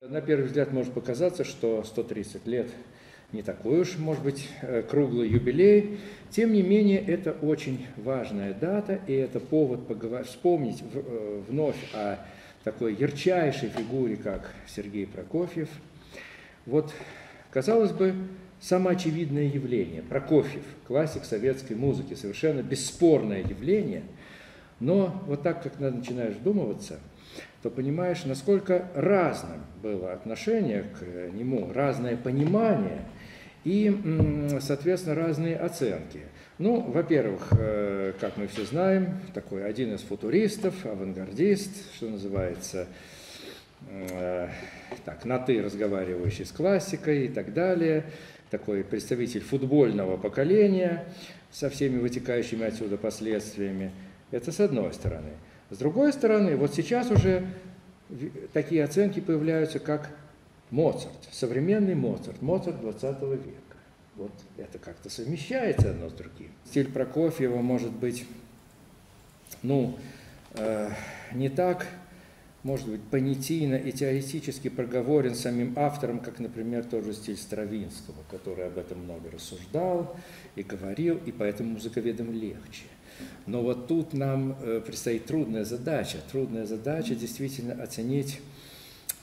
На первый взгляд может показаться, что 130 лет не такой уж, может быть, э, круглый юбилей. Тем не менее, это очень важная дата, и это повод поговорить, вспомнить э, вновь о такой ярчайшей фигуре, как Сергей Прокофьев. Вот, казалось бы, самоочевидное явление. Прокофьев, классик советской музыки, совершенно бесспорное явление. Но вот так, как начинаешь вдумываться – то понимаешь, насколько разным было отношение к нему, разное понимание и, соответственно, разные оценки. Ну, во-первых, э, как мы все знаем, такой один из футуристов, авангардист, что называется, э, так, на «ты» разговаривающий с классикой и так далее, такой представитель футбольного поколения со всеми вытекающими отсюда последствиями. Это с одной стороны – с другой стороны, вот сейчас уже такие оценки появляются, как Моцарт, современный Моцарт, Моцарт 20 века. Вот это как-то совмещается одно с другим. Стиль Прокофьева может быть, ну, э, не так, может быть, понятийно и теоретически проговорен самим автором, как, например, тот же стиль Стравинского, который об этом много рассуждал и говорил, и поэтому музыковедам легче. Но вот тут нам э, предстоит трудная задача. Трудная задача действительно оценить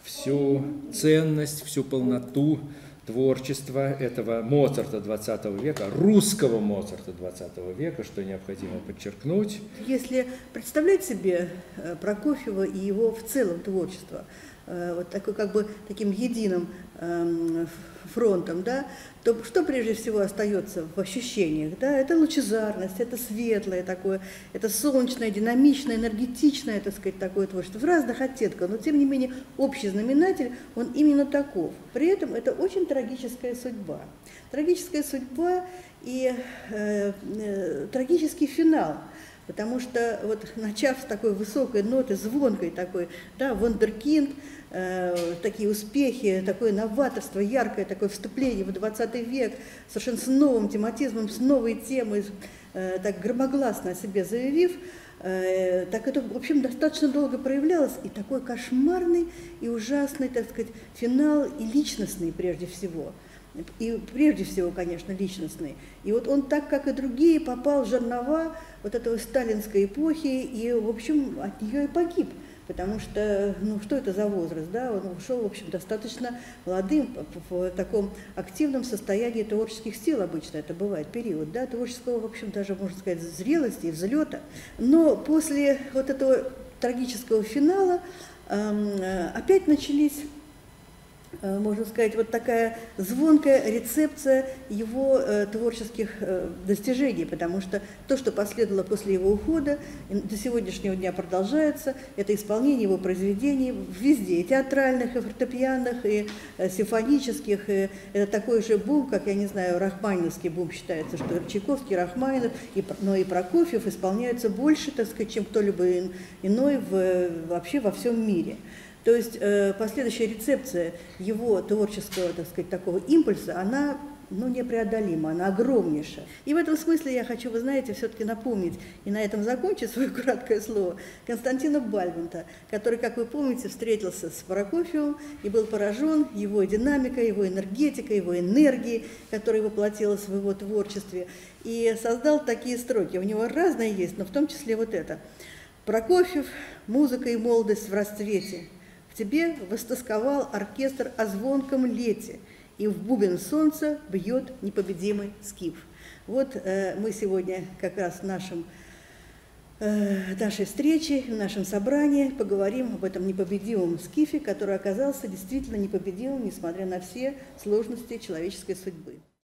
всю ценность, всю полноту творчества этого Моцарта 20 века, русского Моцарта 20 века, что необходимо подчеркнуть. Если представлять себе э, Прокофьева и его в целом творчество, вот такой как бы таким единым эм, фронтом, да, то что прежде всего остается в ощущениях? Да? Это лучезарность, это светлое такое, это солнечное, динамичное, энергетичное, так сказать, такое творчество, в разных оттенках, но тем не менее общий знаменатель, он именно таков. При этом это очень трагическая судьба. Трагическая судьба и э, э, трагический финал – Потому что вот начав с такой высокой ноты, звонкой такой, да, вундеркинд, э, такие успехи, такое новаторство, яркое такое вступление в 20 век, совершенно с новым тематизмом, с новой темой, э, так громогласно о себе заявив, э, так это, в общем, достаточно долго проявлялось, и такой кошмарный и ужасный, так сказать, финал и личностный прежде всего – и прежде всего, конечно, личностный. И вот он так, как и другие, попал в жернова вот этого сталинской эпохи, и, в общем, от нее и погиб. Потому что, ну, что это за возраст, да, он ушел, в общем, достаточно молодым, в таком активном состоянии творческих сил обычно это бывает, период, да, творческого, в общем, даже, можно сказать, зрелости и взлета. Но после вот этого трагического финала эм, опять начались Э, можно сказать, вот такая звонкая рецепция его э, творческих э, достижений, потому что то, что последовало после его ухода, до сегодняшнего дня продолжается, это исполнение его произведений везде, и театральных, и фортепианных, и э, симфонических, и это такой же бум, как, я не знаю, рахманиновский бум считается, что Чайковский, Рахманинов, и, но и Прокофьев исполняются больше, так сказать, чем кто-либо иной в, вообще во всем мире. То есть э, последующая рецепция его творческого, так сказать, такого импульса, она ну, непреодолима, она огромнейшая. И в этом смысле я хочу, вы знаете, все-таки напомнить, и на этом закончить свое краткое слово, Константина Бальвинта, который, как вы помните, встретился с Прокофьевым и был поражен его динамикой, его энергетикой, его энергией, которая воплотилась в его творчестве, и создал такие строки. У него разные есть, но в том числе вот это. Прокофьев, музыка и молодость в расцвете – тебе востосковал оркестр о звонком лете, и в бубен солнца бьет непобедимый скиф. Вот э, мы сегодня как раз в нашем, э, нашей встрече, в нашем собрании поговорим об этом непобедимом скифе, который оказался действительно непобедимым, несмотря на все сложности человеческой судьбы.